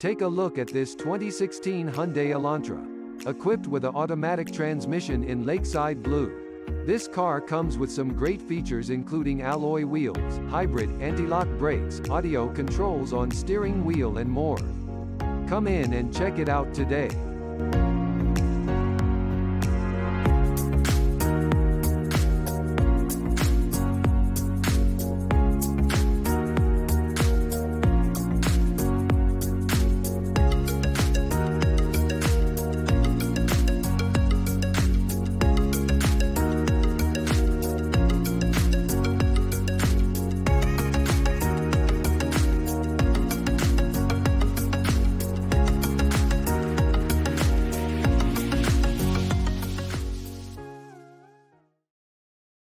Take a look at this 2016 Hyundai Elantra. Equipped with an automatic transmission in Lakeside Blue. This car comes with some great features including alloy wheels, hybrid, anti-lock brakes, audio controls on steering wheel and more. Come in and check it out today.